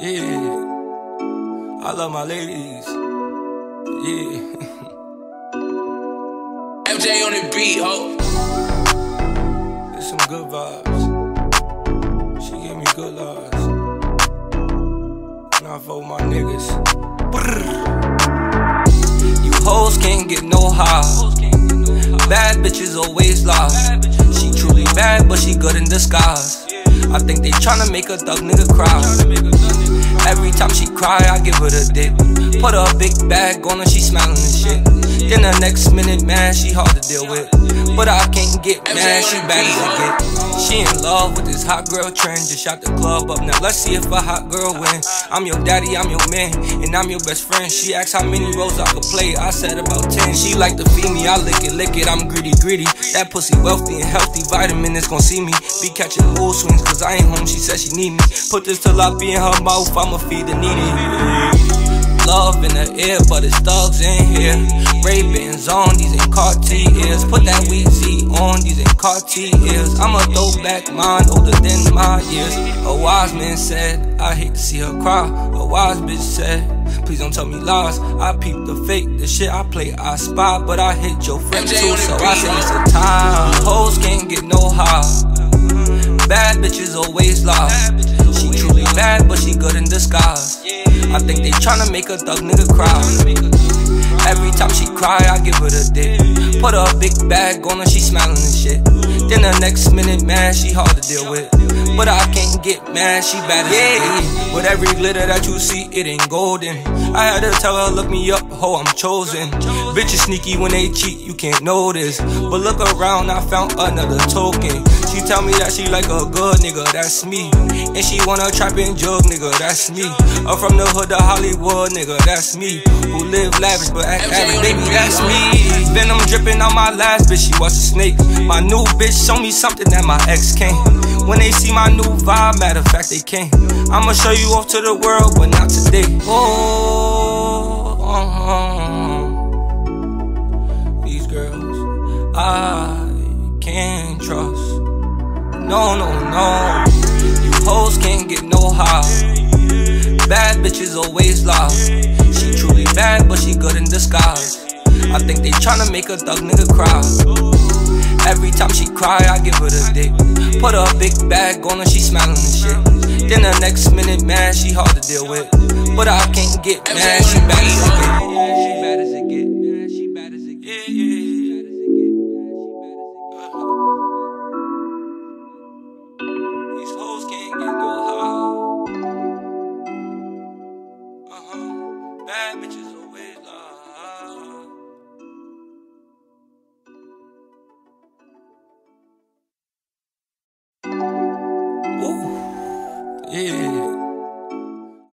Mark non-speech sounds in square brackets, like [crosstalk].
Yeah. I love my ladies. Yeah. [laughs] MJ on the beat, ho. It's some good vibes. She gave me good lives. Now I vote my niggas. Brrr. You hoes can't get no high. Bad bitches always lie. She truly bad, but she good in disguise. I think they tryna make a thug nigga cry. Every time she cry, I give her the dick. Put a big bag on her, she smiling and shit. Then the next minute, man, she hard to deal with. But I can't get mad, she bad as it get. She in love with this hot girl trend. Just shot the club up, now let's see if a hot girl win. I'm your daddy, I'm your man, and I'm your best friend. She asked how many roles I could play, I said about 10. She like to feed me, I lick it, lick it, I'm greedy, greedy. That pussy wealthy and healthy, vitamin is gon' see me. Be catching mood swings, cause I ain't home, she said she need me. Put this be in her mouth, I'ma feed the needy. Love in the air, but it's thugs in here. Ray-Bans on, these ain't Cartiers. Put that Weezy on, these ain't Cartiers. I'm a throwback mine, older than my years. A wise man said, I hate to see her cry. A wise bitch said, Please don't tell me lies. I peep the fake, the shit I play, I spy, but I hit your friend too, so I say it's the time. Hoes can't get no high. Bad bitches always lie. She truly bad, but she good in disguise. I think they tryna make a thug nigga cry. Every time she cry, I give her the dick. Put a big bag on her, she smiling and shit. Then the next minute, man, she hard to deal with. But I can't get mad, she bad as yeah. With every glitter that you see, it ain't golden. I had to tell her, look me up, ho, I'm chosen. Bitches sneaky when they cheat, you can't notice. But look around, I found another token. Tell me that she like a good nigga, that's me. And she wanna trap and jug, nigga, that's me. I'm from the hood of Hollywood, nigga, that's me. Who live lavish but act average, baby, that's me. Venom dripping on my last bitch, she was a snake. My new bitch show me something that my ex can't. When they see my new vibe, matter of fact, they can't. I'ma show you off to the world, but not today. Oh, uh-huh. these girls, trust. No, no, no. You hoes can't get no high. Bad bitches always lie. She truly bad, but she good in disguise. I think they tryna make a thug nigga cry. Every time she cry, I give her the dick. Put a big bag on her, she smiling and shit. Then the next minute, man, she hard to deal with. But I can't get mad, she bad as it get. She bad as it get. Yeah. Yeah, yeah.